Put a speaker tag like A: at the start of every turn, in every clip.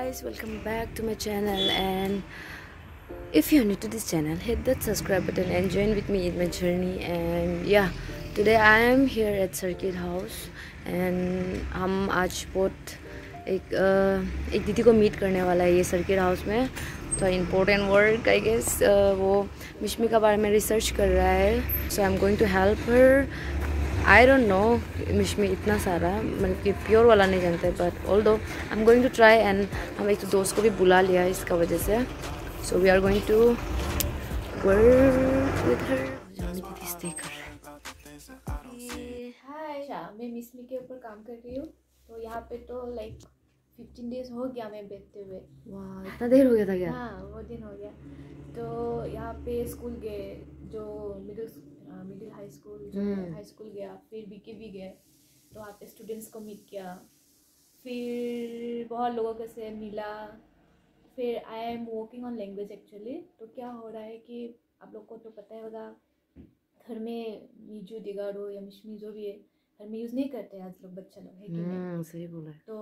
A: guys welcome back to my channel and if you're new to this channel hit that subscribe button and join with me in my journey and yeah today i am here at circuit house and हम आज बहुत एक uh, एक दीदी को meet करने वाला है ये सर्किट हाउस में तो इम्पोर्टेंट वर्क आई गेस वो मिशमी का बारे में रिसर्च कर रहा है so I am going to help her I don't know Mishmi इतना सारा मतलब कि प्योर वाला नहीं जानते but although I am going to try and हम एक तो दोस्त को भी बुला लिया इसका वजह से। So we are going to work
B: with her मैं मिसमी के ऊपर काम कर रही हूँ। तो यहाँ पे तो लाइक फिफ्टीन डेज़ हो गया मैं बैठते हुए।
A: वाह इतना देर हो गया था क्या?
B: हाँ वो दिन हो गया। तो यहाँ पे स्कूल गए जो मिडिल मिडिल हाई स्कूल जो। हाई स्कूल गया फिर बीके भी गए तो वहाँ पे स्टूडेंट्स को मीट किया फिर बहुत लोगों के से मिला फिर I am working on language actually तो क्या हो रहा है कि आप लोग को तो पता ही होगा घर में मीजू दिगाड़ो या मिशमी जो भी है घर में यूज़ नहीं करते आज लोग बच्चा लोग है कि नहीं?
A: हम्म सही बोला
B: तो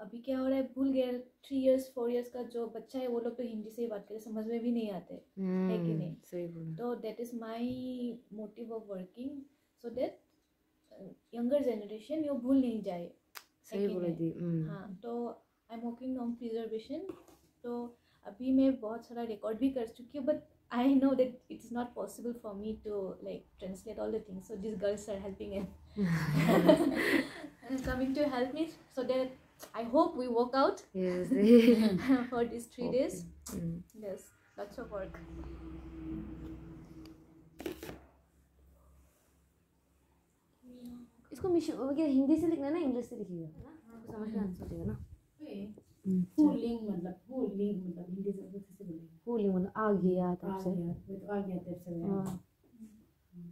B: अभी क्या हो रहा है भूल गए थ्री इयर्स फोर इयर्स का जो बच्चा है वो लोग तो हिंदी से ही बात करें समझ में भी नहीं आते है कि
A: हम्म,
B: नहीं?
A: सही बोला।
B: तो that is my motive of working so that younger generation ये भूल नहीं जाए
A: सही बोला दी हम्म,
B: हाँ तो I am working on preservation तो अभी मैं बहुत सारा रिकॉर्ड भी कर चुकी हूँ but I know that It's not possible for me to like translate all the things so this girls are helping and coming to help me so that I hope we work out
A: yes
B: for these three days.
A: Hmm,
B: Yes, lots of work.
A: इसको मिश क्या हिंदी से लिखना है ना English से लिखिएगा आपको समझ में आना चाहिए ना
C: फूलिंग मतलब फूलिंग मतलब
A: आ गया
C: आ
A: तब से
C: गया आ गया तेरे से
A: हाँ।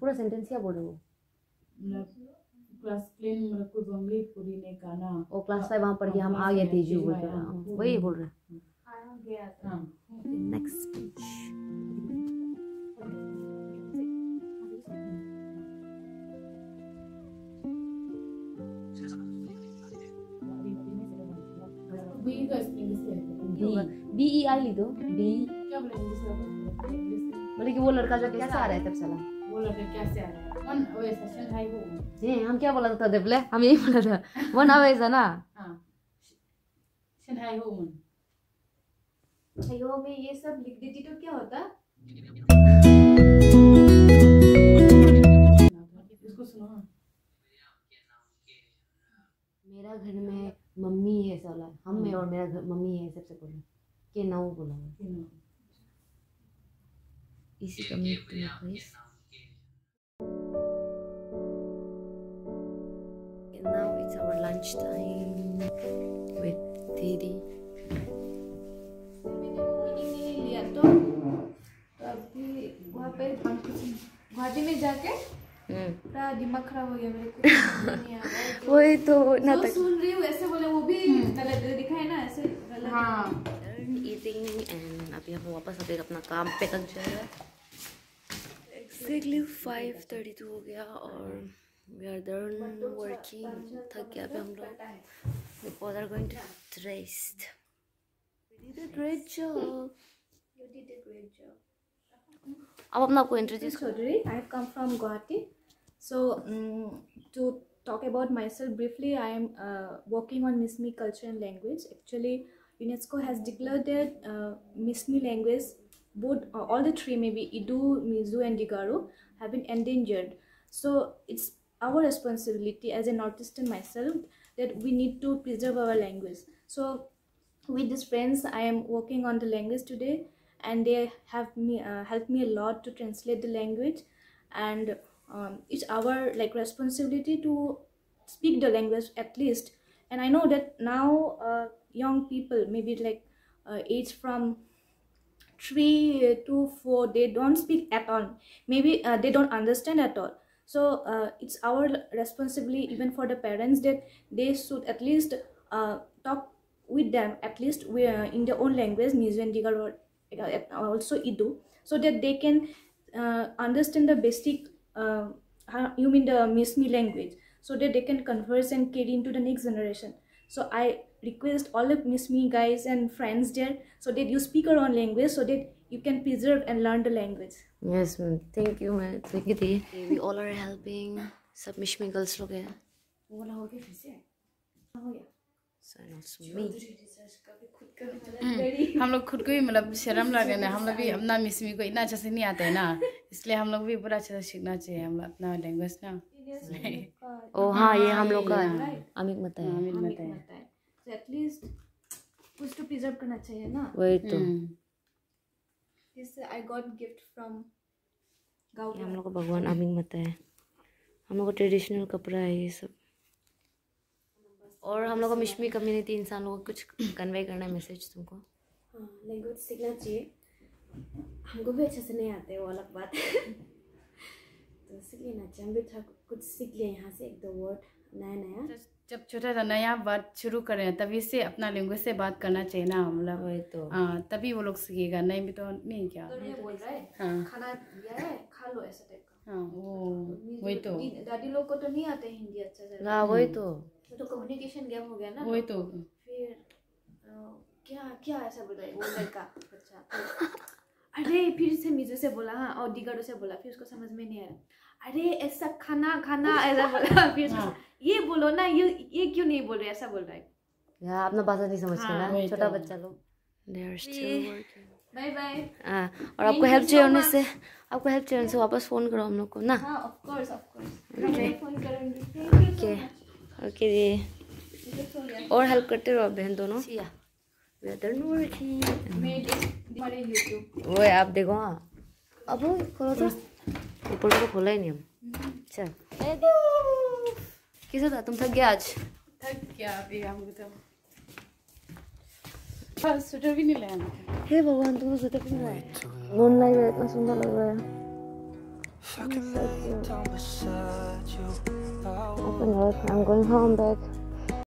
A: पूरा सेंटेंस क्या बोल रहे हो
C: मतलब क्लास प्लेन मतलब कुछ बंगली पूरी ने गाना
A: वो क्लास फाइव वहाँ पढ़ के हम आ गए तेजू बोल रहे हैं। वही बोल रहे हैं।
B: आ गया
C: हाँ।
A: नेक्स्ट स्पीच
C: बी का
A: बी ई आई लिख। दो बी मतलब कि वो लड़का जो कैसा आ रहा है? तब साला
C: वो लड़का कैसे आ रहा है? वन हो
A: हम क्या बोला था देवले हम यही बोला था। वन आवेज है ना?
C: हाँ। सेशन हाई हो मन
B: अयो मैं ये सब लिख देती तो क्या होता?
C: इसको सुनो हाँ
A: मेरा घर में मम्मी है साला। हम में और मेरा घर मम्मी है सबसे बोला के नाउ बोला। है
C: तीनों
A: इसी का mute please now it's our lunch time with Didi.
B: तो अभी वहाँ पे गुवाहाटी में जाके दिमाग खराब हो गया मेरे को है
A: वही तो ना तक
B: सुन रही हूँ ऐसे बोले वो भी गलत दिखा है ना ऐसे गलत।
C: हाँ।
A: ईटिंग एंड अभी हम वापस अभी अपना काम पे लग जाएगा बेसिकली फाइव थर्टी टू हो गया और वी आर डन वर्किंग थक गया पे हम लोग।
B: अदर गोइंग टू ड्रेस्ड
A: अब अपना आपको introduce
B: Chaudhary I come from Guwahati so to talk about myself briefly I am working on Mishmi culture and language actually UNESCO has declared that Mishmi language both uh, all the three, maybe Idu, Mizu, and Digaru, have been endangered. So, it's our responsibility as a North Eastern myself that we need to preserve our language. So, with these friends i am working on the language today and they have me uh, helped me a lot to translate the language and um, it's our like responsibility to speak the language at least and i know that now uh, young people maybe like uh, age from three to four they don't speak at all. Maybe uh, they don't understand at all. So uh, it's our responsibility even for the parents that they should at least uh, talk with them. At least we uh, in their own language Mizo and Digar or uh, also Idu so that they can uh, understand the basic uh, you mean the Mismi language so that they can converse and carry into the next generation so I request all of Miss Me guys and friends there so that you speak our own language so that you can preserve and learn the language.
A: Yes, ma'am. Thank you, ma'am. Thank you, दी. We all are helping. सब मिश में girls लोग हैं.
B: वो वाला हो गया फिर से हो गया.
C: हम लोग खुद को भी मतलब शर्म लगे ना हम लोग भी अपना मिसमी को इतना अच्छे से नहीं आते हैं ना इसलिए हम लोग भी पूरा अच्छे से सीखना चाहिए हम अपना लैंग्वेज ना
A: Oh हाँ ये हम लोग का है. अमिक मत है.
C: बताएँ
B: पता है at least कुछ तो प्रिजर्व करना चाहिए ना।
A: वही तो.
B: this I got gift from
A: ये हम लोग को भगवान अमिक मत है. हम लोग को ट्रेडिशनल कपड़ा है ये सब. और हम लोग को मिशमी कम्युनिटी इंसान लोगों को कुछ कन्वे करना है मैसेज तुमको।
B: हाँ लैंग्वेज सीखना चाहिए। हमको भी अच्छे से नहीं आते वो अलग बात। तो सीख लेना चाहिए। हम भी थोड़ा कुछ सीख लिए यहाँ से एक दो वर्ड नया नया?
C: जब छोटा सा नया बात शुरू करें तभी से अपना लैंग्वेज से बात करना चाहिए ना मतलब
A: वही तो।
C: हाँ तभी वो लोग सीखेगा नहीं भी तो नहीं क्या?
B: तो ये बोल रहा है
C: हाँ।
B: खाना दिया है खा लो ऐसा टाइप का।
C: हाँ वो वही तो।
B: दादी लोग को तो नहीं आते हिंदी अच्छा से।
A: हाँ वही तो।
B: तो कम्युनिकेशन गैप हो गया ना।
C: वही तो।
B: फिर क्या क्या ऐसा बोल रहा है वो लड़का बच्चा फिर, अरे फिर से मिजू से बोला हाँ और दिगड़ो से बोला फिर उसको समझ में नहीं आया अरे ऐसा खाना खाना ऐसा बोला। फिर
C: हाँ।
B: ये बोलो ना ये ये क्यों नहीं बोल रहे? ऐसा बोल रहा है।
A: यार अपना भाषा नहीं समझते
B: हाँ,
A: ना छोटा। बच्चा लोग.
B: बाय बाय
A: और आपको हेल्प चाहिए होने से आपको हेल्प चाहिए से वापस फ़ोन करो हम लोग को ना?
B: हाँ
A: ओके ओके जी और हेल्प करते रहो बहन दोनों। वो आप देखो हाँ। अब खोलो तो। ऊपर तो खोला ही नहीं हम चल किसे था? तुम थक गया आज?
C: थक गया अभी हमको तो। हाँ, स्वेटर भी नहीं लाया
A: हे भगवान तुम सोते क्यों रहा है मून लाइट इतना सुंदर लग रहा है। Open your I'm going home back.